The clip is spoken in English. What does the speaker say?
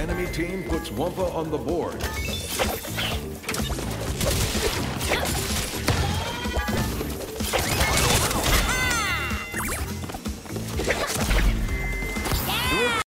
enemy team puts Wumpa on the board.